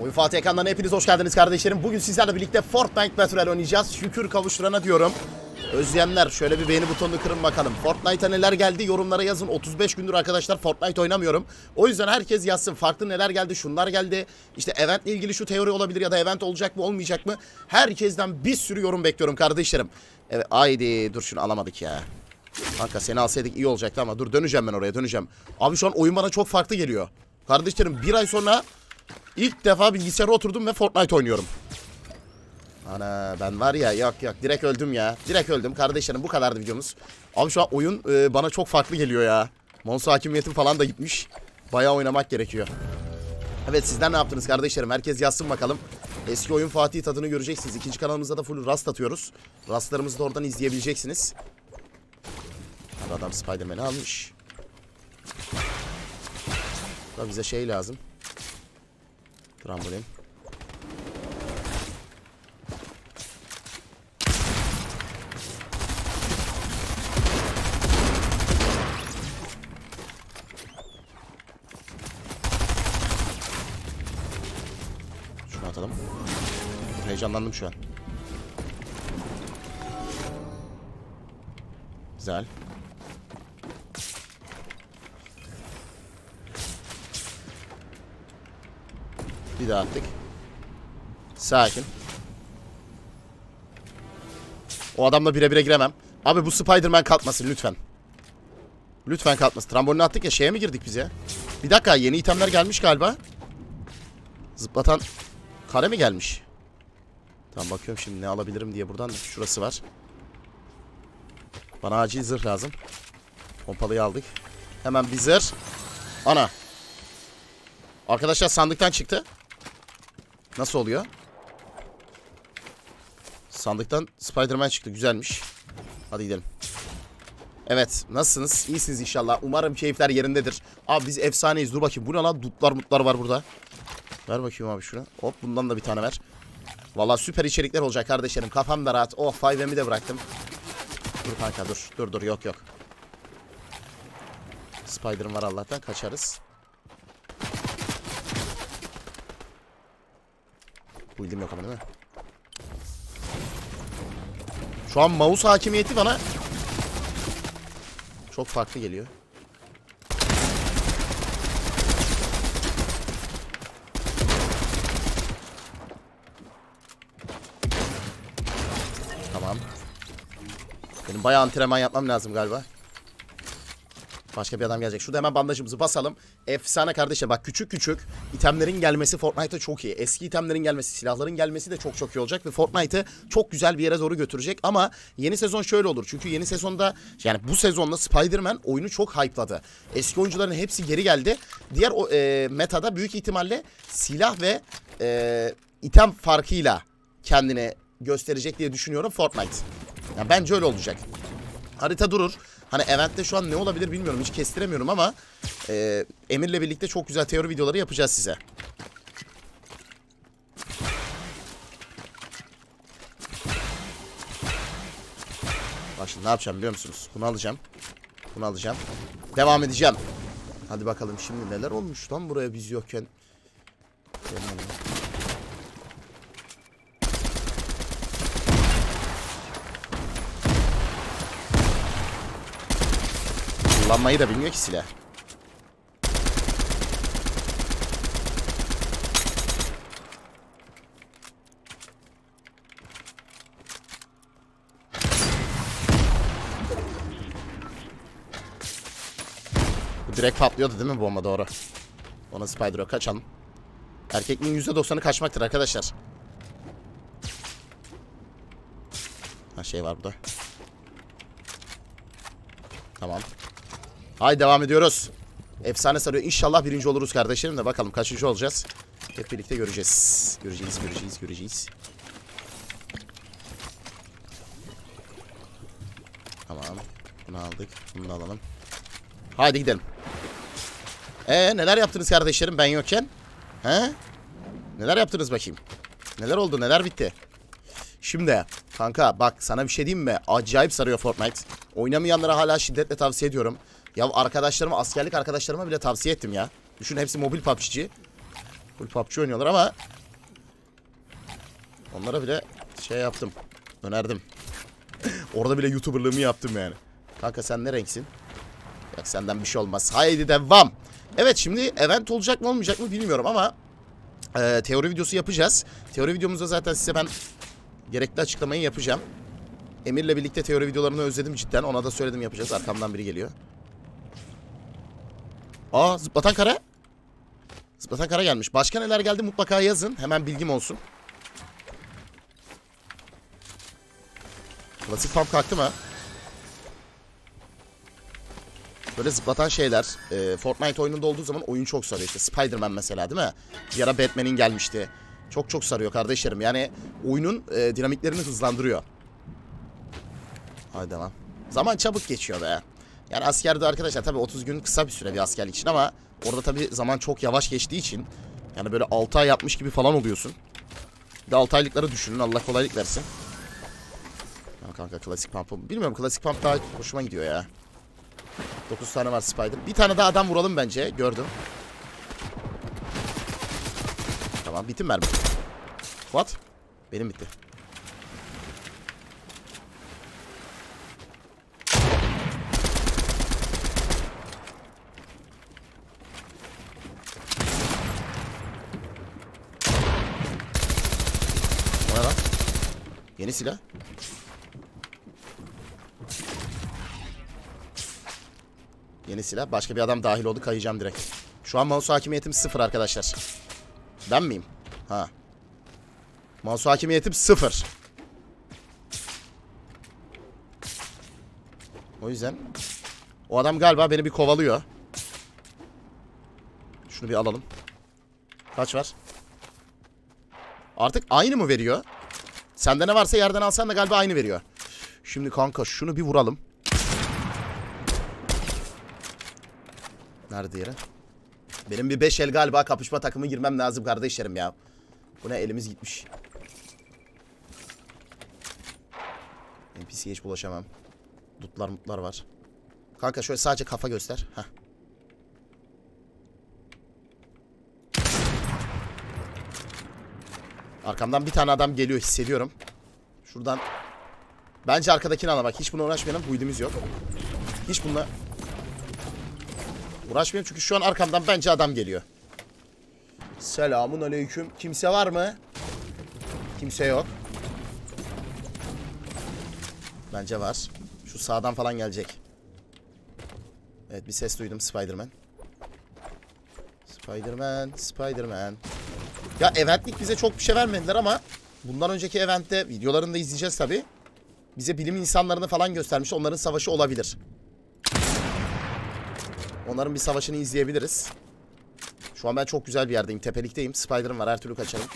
Oyun Fatih ekranlarına hepiniz hoş geldiniz kardeşlerim. Bugün sizlerle birlikte Fortnite Battle Royale oynayacağız. Şükür kavuşturana diyorum. Özleyenler şöyle bir beğeni butonunu kırın bakalım. Fortnite'a neler geldi yorumlara yazın. 35 gündür arkadaşlar Fortnite oynamıyorum. O yüzden herkes yazsın. Farklı neler geldi, şunlar geldi. İşte eventle ilgili şu teori olabilir ya da event olacak mı olmayacak mı? Herkesten bir sürü yorum bekliyorum kardeşlerim. Evet haydi dur şunu alamadık ya. Kanka seni alsaydık iyi olacaktı ama dur döneceğim ben oraya döneceğim. Abi şu an oyun bana çok farklı geliyor. Kardeşlerim bir ay sonra ilk defa bilgisayara oturdum ve Fortnite oynuyorum. Ana ben var ya yok yok direkt öldüm ya. Direkt öldüm kardeşlerim bu kadardı videomuz. Abi şu an oyun e, bana çok farklı geliyor ya. Monster hakimiyetim falan da gitmiş. Bayağı oynamak gerekiyor. Evet sizler ne yaptınız kardeşlerim? Herkes yazsın bakalım. Eski oyun Fatih tadını göreceksiniz. İkinci kanalımızda da full rast atıyoruz. Rastlarımızı da oradan izleyebileceksiniz. Adam Spider-Man'i almış. Da bize şey lazım. Trambolin. Şunu atalım. Heyecanlandım şu an. Güzel. Bir daha attık. Sakin. O adamla bire bire giremem. Abi bu Spider-Man kalkmasın lütfen. Lütfen kalkmasın. Trambolini attık ya şeye mi girdik biz ya? Bir dakika yeni itemler gelmiş galiba. Zıplatan kare mi gelmiş? Tamam bakıyorum şimdi ne alabilirim diye buradan. Şurası var. Bana acil zırh lazım. Pompalıyı aldık. Hemen bir zırh. Ana. Arkadaşlar sandıktan çıktı. Nasıl oluyor? Sandıktan Spider-Man çıktı. Güzelmiş. Hadi gidelim. Evet. Nasılsınız? İyisiniz inşallah. Umarım keyifler yerindedir. Abi biz efsaneyiz. Dur bakayım. Bu ne lan? Dutlar mutlar var burada. Ver bakayım abi şunu. Hop bundan da bir tane ver. Vallahi süper içerikler olacak kardeşlerim. Kafam da rahat. Oh 5M'i de bıraktım. Dur kanka dur. Dur dur yok yok. Spider'ım var Allah'tan kaçarız. Bu ildim yok ama değil mi? Şu an mouse hakimiyeti bana çok farklı geliyor. Tamam. Benim bayağı antrenman yapmam lazım galiba. Başka bir adam gelecek. Şurada hemen bandajımızı basalım. Efsane kardeşim. Bak küçük küçük itemlerin gelmesi Fortnite'a çok iyi. Eski itemlerin gelmesi, silahların gelmesi de çok çok iyi olacak. Ve Fortnite'ı çok güzel bir yere doğru götürecek. Ama yeni sezon şöyle olur. Çünkü yeni sezonda yani bu sezonda Spider-Man oyunu çok hype'ladı. Eski oyuncuların hepsi geri geldi. Diğer o, e, metada büyük ihtimalle silah ve e, item farkıyla kendini gösterecek diye düşünüyorum Fortnite. Yani bence öyle olacak. Harita durur. Hani eventte şu an ne olabilir bilmiyorum. Hiç kestiremiyorum ama e, Emir'le birlikte çok güzel teori videoları yapacağız size. Bak ne yapacağım biliyor musunuz? Bunu alacağım. Bunu alacağım. Devam edeceğim. Hadi bakalım şimdi neler olmuş lan buraya biz yokken. Gelin Kullanmayı da bilmiyor ki silah. Bu direkt patlıyordu değil mi bomba doğru? Ona Spider'o kaçalım. Erkekliğin %90'ı kaçmaktır arkadaşlar. Ha şey var burada. Tamam. Haydi devam ediyoruz. Efsane sarıyor. İnşallah birinci oluruz kardeşlerim de bakalım kaçıncı olacağız. Hep birlikte göreceğiz. Göreceğiz, göreceğiz, göreceğiz. Tamam. Bunu aldık. Bunu alalım. Haydi gidelim. Ee neler yaptınız kardeşlerim ben yokken? He? Neler yaptınız bakayım? Neler oldu? Neler bitti? Şimdi kanka bak sana bir şey diyeyim mi? Acayip sarıyor Fortnite. Oynamayanlara hala şiddetle tavsiye ediyorum. Ya arkadaşlarıma, askerlik arkadaşlarıma bile tavsiye ettim ya. Düşün hepsi mobil PUBG. Full PUBG oynuyorlar ama onlara bile şey yaptım. Önerdim. Orada bile YouTuber'lığımı yaptım yani. Kanka sen ne renksin? Yok senden bir şey olmaz. Haydi devam. Evet şimdi event olacak mı olmayacak mı bilmiyorum ama e, teori videosu yapacağız. Teori videomuzda zaten size ben gerekli açıklamayı yapacağım. Emir'le birlikte teori videolarını özledim cidden. Ona da söyledim yapacağız. Arkamdan biri geliyor. Aa zıplatan kara. Zıplatan kara gelmiş. Başka neler geldi mutlaka yazın. Hemen bilgim olsun. Klasik pump kalktı mı? Böyle zıplatan şeyler. E, Fortnite oyununda olduğu zaman oyun çok sarıyor. İşte Spider-Man mesela değil mi? Bir ara Batman'in gelmişti. Çok çok sarıyor kardeşlerim. Yani oyunun e, dinamiklerini hızlandırıyor. Hadi devam. Zaman çabuk geçiyor be. Yani askerde arkadaşlar tabii 30 gün kısa bir süre bir askerlik için ama orada tabii zaman çok yavaş geçtiği için yani böyle 6 ay yapmış gibi falan oluyorsun. Bir de 6 aylıkları düşünün Allah kolaylık versin. Ya kanka klasik pump. Bilmiyorum klasik pump daha hoşuma gidiyor ya. 9 tane var spider. Bir tane daha adam vuralım bence. Gördüm. Tamam bitti mi mermi? What? Benim bitti. O ne lan? Yeni silah. Yeni silah. Başka bir adam dahil oldu. Kayacağım direkt. Şu an mouse hakimiyetim sıfır arkadaşlar. Ben miyim? Ha. Mouse hakimiyetim sıfır. O yüzden. O adam galiba beni bir kovalıyor. Şunu bir alalım. Kaç var? Artık aynı mı veriyor? Sende ne varsa yerden alsan da galiba aynı veriyor. Şimdi kanka şunu bir vuralım. Nerede yere? Benim bir 5 el galiba kapışma takımı girmem lazım kardeşlerim ya. Bu ne elimiz gitmiş. NPC'ye hiç bulaşamam. Dutlar mutlar var. Kanka şöyle sadece kafa göster. Heh. Arkamdan bir tane adam geliyor hissediyorum. Şuradan. Bence arkadakini ala bak. Hiç buna uğraşmayalım. Build'imiz yok. Hiç bununla uğraşmayalım çünkü şu an arkamdan bence adam geliyor. Selamun aleyküm. Kimse var mı? Kimse yok. Bence var. Şu sağdan falan gelecek. Evet bir ses duydum Spider-Man. Spider-Man, Spider-Man. Ya eventlik bize çok bir şey vermediler ama bundan önceki eventte videolarını da izleyeceğiz tabi. Bize bilim insanlarını falan göstermiş. Onların savaşı olabilir. Onların bir savaşını izleyebiliriz. Şu an ben çok güzel bir yerdeyim. Tepelikteyim. Spider'ım var. Her türlü kaçarım.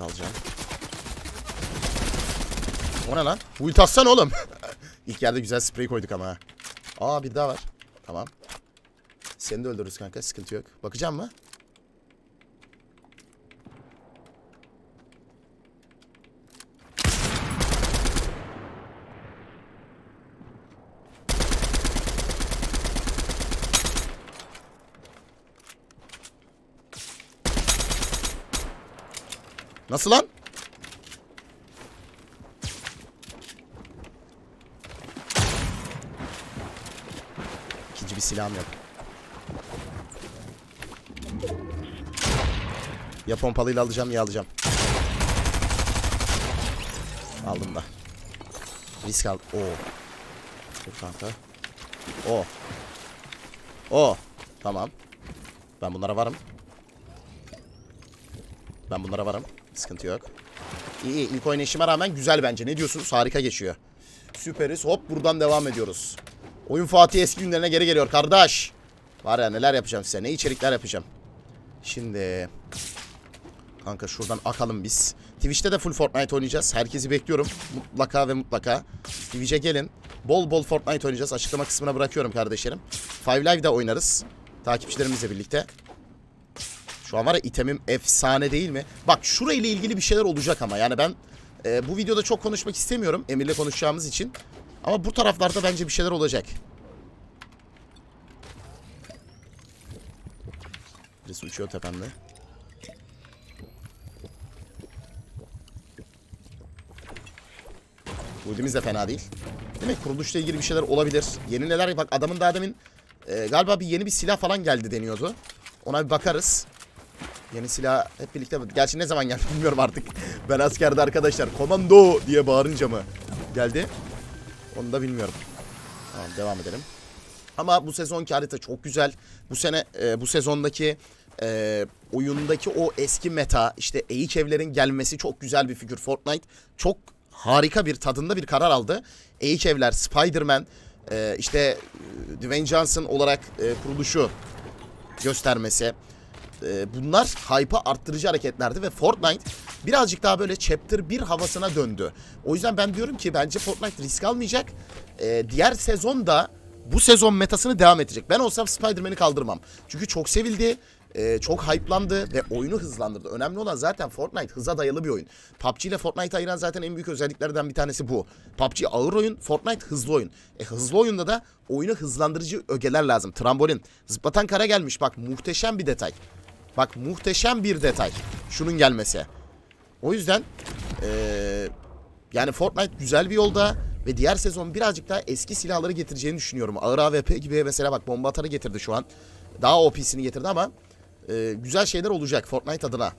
Dalacağım. O ne lan? Ult atsana oğlum. İlk yerde güzel sprey koyduk ama. Aa bir daha var. Tamam. Seni de öldürürüz kanka. Sıkıntı yok. Bakacağım mı? Nasıl lan? İkinci bir silahım yok. Ya pompalıyla alacağım ya alacağım. Aldım da. Risk al. Oo. Dur kanka. O. O. Tamam. Ben bunlara varım. Ben bunlara varım. Sıkıntı yok. İyi iyi. İlk oynayışıma rağmen güzel bence. Ne diyorsunuz? Harika geçiyor. Süperiz. Hop buradan devam ediyoruz. Oyun Fatih eski günlerine geri geliyor kardeş. Var ya neler yapacağım size. Ne içerikler yapacağım. Şimdi... Kanka şuradan akalım biz. Twitch'te de full Fortnite oynayacağız. Herkesi bekliyorum. Mutlaka ve mutlaka. Twitch'e gelin. Bol bol Fortnite oynayacağız. Açıklama kısmına bırakıyorum kardeşlerim. Five Live'da oynarız. Takipçilerimizle birlikte. Şu an var ya itemim efsane değil mi? Bak şurayla ilgili bir şeyler olacak ama yani ben Ee, bu videoda çok konuşmak istemiyorum Emir'le konuşacağımız için. Ama bu taraflarda bence bir şeyler olacak. Birisi uçuyor tepemde. Build'imiz de fena değil. Demek kuruluşla ilgili bir şeyler olabilir. Yeni neler bak adamın daha demin e, galiba bir yeni bir silah falan geldi deniyordu. Ona bir bakarız. Yeni silah hep birlikte gerçi ne zaman geldi bilmiyorum artık. Ben askerde arkadaşlar komando diye bağırınca mı geldi? Onu da bilmiyorum. Tamam devam edelim. Ama bu sezonki harita çok güzel. Bu sene e, bu sezondaki e, oyundaki o eski meta işte eğik evlerin gelmesi çok güzel bir figür. Fortnite çok harika bir tadında bir karar aldı. Eğik evler, Spider-Man, e, işte e, Dwayne Johnson olarak e, kuruluşu göstermesi. E, bunlar hype'ı arttırıcı hareketlerdi ve Fortnite birazcık daha böyle Chapter 1 havasına döndü. O yüzden ben diyorum ki bence Fortnite risk almayacak. E, diğer sezon da bu sezon metasını devam edecek. Ben olsam Spider-Man'i kaldırmam. Çünkü çok sevildi. e, çok hype'landı ve oyunu hızlandırdı. Önemli olan zaten Fortnite hıza dayalı bir oyun. PUBG ile Fortnite ayıran zaten en büyük özelliklerden bir tanesi bu. PUBG ağır oyun, Fortnite hızlı oyun. E hızlı oyunda da oyunu hızlandırıcı ögeler lazım. Trambolin, zıplatan kara gelmiş bak muhteşem bir detay. Bak muhteşem bir detay. Şunun gelmesi. O yüzden eee, yani Fortnite güzel bir yolda ve diğer sezon birazcık daha eski silahları getireceğini düşünüyorum. Ağır AWP gibi mesela bak bomba atarı getirdi şu an. Daha OP'sini getirdi ama eee, güzel şeyler olacak Fortnite adına.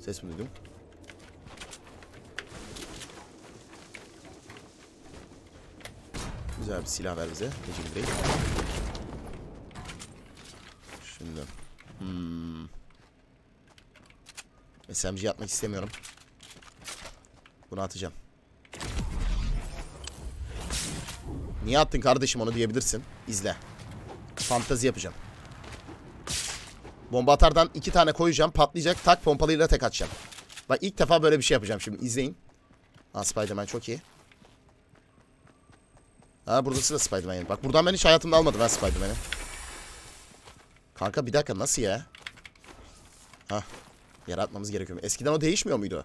Ses mi duydum? Güzel bir silah ver bize. Legendary. Şimdi. Hmm. SMG atmak istemiyorum. Bunu atacağım. Niye attın kardeşim onu diyebilirsin. İzle. Fantazi yapacağım. Bomba atardan iki tane koyacağım. Patlayacak. Tak pompalıyla tek atacağım. Bak ilk defa böyle bir şey yapacağım şimdi. İzleyin. Ha Spiderman çok iyi. Ha burası da Spiderman. Bak buradan ben hiç hayatımda almadım ben Spiderman'i. Kanka bir dakika nasıl ya? Hah. Yaratmamız gerekiyor. Eskiden o değişmiyor muydu?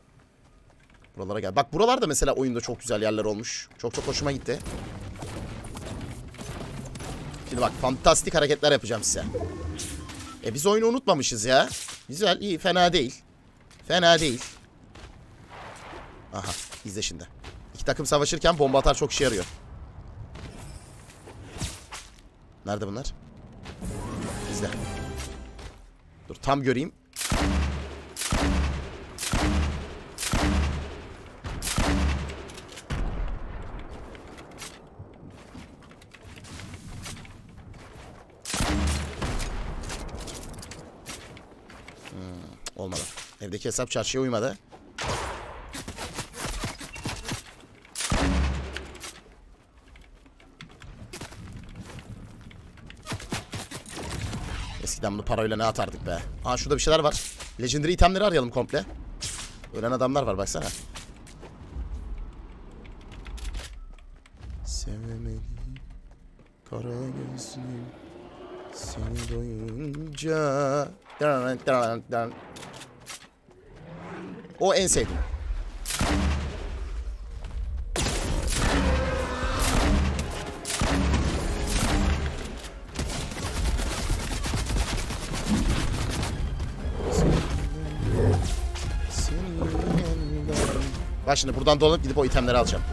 Buralara gel. Bak buralarda mesela oyunda çok güzel yerler olmuş. Çok çok hoşuma gitti. Şimdi bak fantastik hareketler yapacağım size. E biz oyunu unutmamışız ya. Güzel, iyi, fena değil. Fena değil. Aha, izle şimdi. İki takım savaşırken bomba atar çok işe yarıyor. Nerede bunlar? İzle. Dur tam göreyim. Evdeki hesap çarşıya uymadı. Eskiden bunu parayla ne atardık be. Aa şurada bir şeyler var. Legendary itemleri arayalım komple. Ölen adamlar var baksana. Sevemedim kara gözlüm seni doyunca. O en sevdiğim. Bak şimdi buradan dolanıp gidip o itemleri alacağım.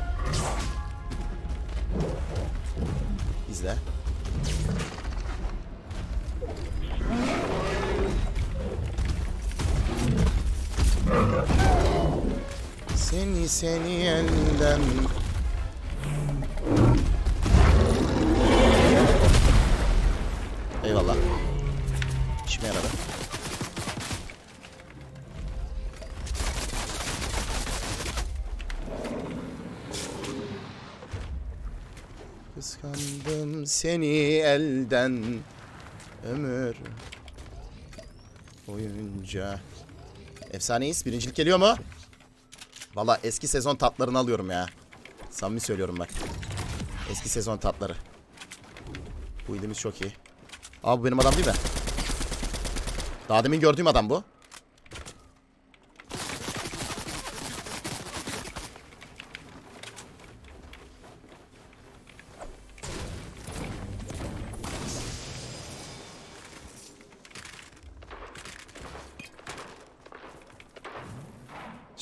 Seni seni elden Eyvallah. İşime yaradı. Kıskandım seni elden ömür boyunca. Efsaneyiz. Birincilik geliyor mu? Valla eski sezon tatlarını alıyorum ya. Samimi söylüyorum bak. Eski sezon tatları. Bu ilimiz çok iyi. Abi benim adam değil mi? Daha demin gördüğüm adam bu.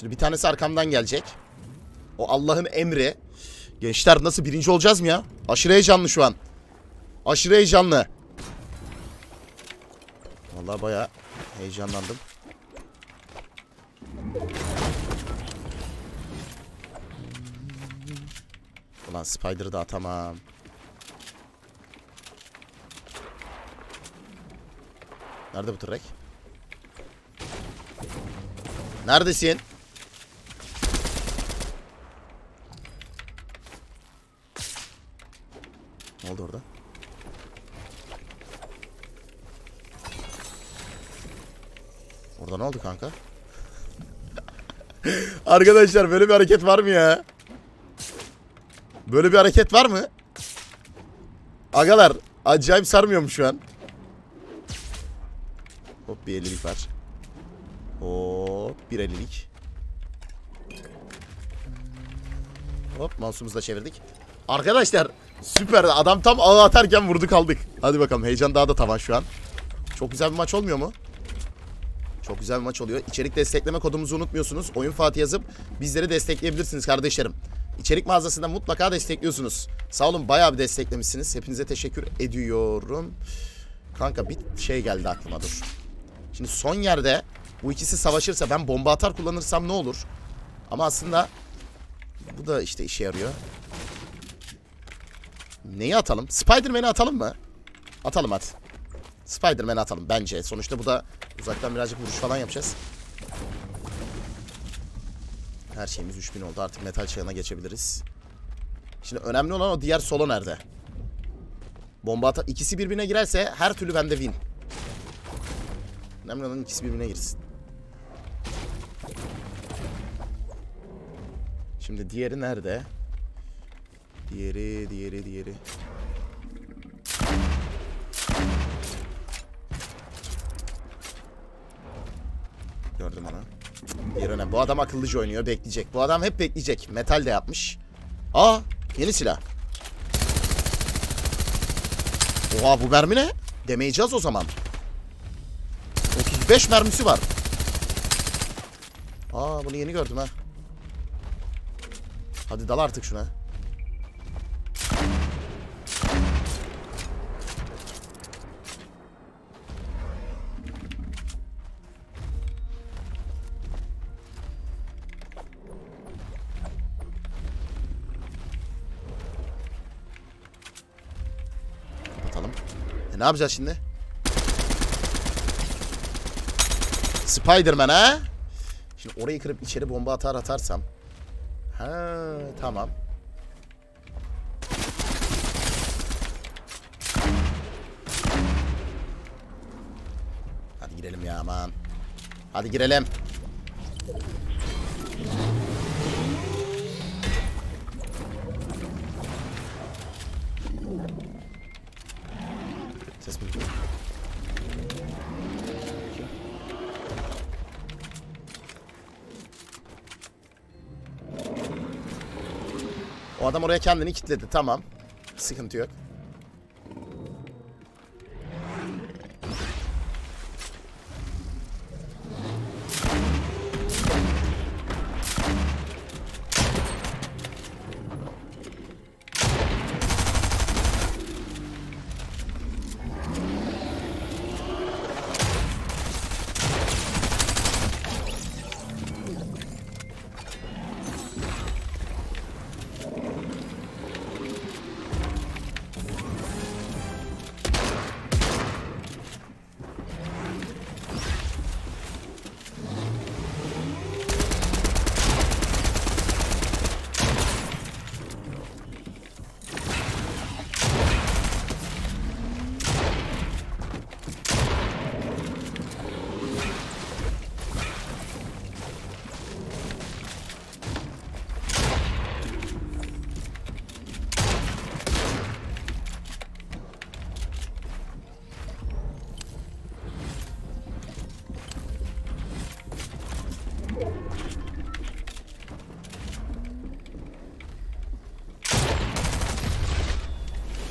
Şimdi bir tanesi arkamdan gelecek. O Allah'ın emri. Gençler nasıl birinci olacağız mı ya? Aşırı heyecanlı şu an. Aşırı heyecanlı. Vallahi bayağı heyecanlandım. Ulan Spider'ı da atamam. Nerede bu tırrek? Neredesin? Ne oldu orada? Orada ne oldu kanka? Arkadaşlar böyle bir hareket var mı ya? Böyle bir hareket var mı? Agalar acayip sarmıyorum şu an. Hop bir 50'lik var. Hop bir 50'lik. Hop mouse'umuzu da çevirdik. Arkadaşlar süper adam tam ağı atarken vurdu kaldık. Hadi bakalım heyecan daha da tavan şu an. Çok güzel bir maç olmuyor mu? Çok güzel bir maç oluyor. İçerik destekleme kodumuzu unutmuyorsunuz. Oyun Fatih yazıp bizleri destekleyebilirsiniz kardeşlerim. İçerik mağazasından mutlaka destekliyorsunuz. Sağ olun bayağı bir desteklemişsiniz. Hepinize teşekkür ediyorum. Kanka bir şey geldi aklıma dur. Şimdi son yerde bu ikisi savaşırsa ben bomba atar kullanırsam ne olur? Ama aslında bu da işte işe yarıyor. Neyi atalım? Spider-Man'i atalım mı? Atalım hadi. Spider-Man'i atalım bence. Sonuçta bu da uzaktan birazcık vuruş falan yapacağız. Her şeyimiz 3000 oldu. Artık metal çağına geçebiliriz. Şimdi önemli olan o diğer solo nerede? Bomba ata ikisi birbirine girerse her türlü bende win. Önemli olan ikisi birbirine girsin. Şimdi diğeri nerede? Diğeri, diğeri, diğeri. Gördüm onu. Diğer önemli. Bu adam akıllıca oynuyor. Bekleyecek. Bu adam hep bekleyecek. Metal de yapmış. Aa yeni silah. Oha bu mermi ne? Demeyeceğiz o zaman. 35 mermisi var. Aa bunu yeni gördüm ha. Hadi dal artık şuna. E ne yapacağız şimdi? Spider-Man ha? Şimdi orayı kırıp içeri bomba atar atarsam. Ha tamam. Hadi girelim ya aman. Hadi girelim. O adam oraya kendini kilitledi. Tamam. Sıkıntı yok.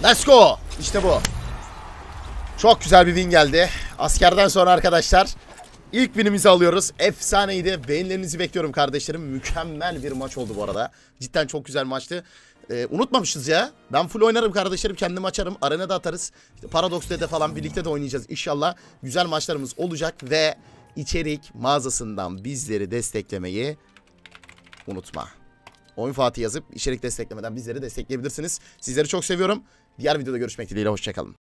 Let's go. İşte bu. Çok güzel bir win geldi. Askerden sonra arkadaşlar İlk binimizi alıyoruz. Efsaneydi. Beğenilerinizi bekliyorum kardeşlerim. Mükemmel bir maç oldu bu arada. Cidden çok güzel maçtı. Ee, unutmamışız ya. Ben full oynarım kardeşlerim. Kendim açarım. Arenada atarız. İşte Paradox Dede falan birlikte de oynayacağız. İnşallah güzel maçlarımız olacak ve içerik mağazasından bizleri desteklemeyi unutma. Oyun Fatih yazıp içerik desteklemeden bizleri destekleyebilirsiniz. Sizleri çok seviyorum. Diğer videoda görüşmek dileğiyle. Hoşçakalın.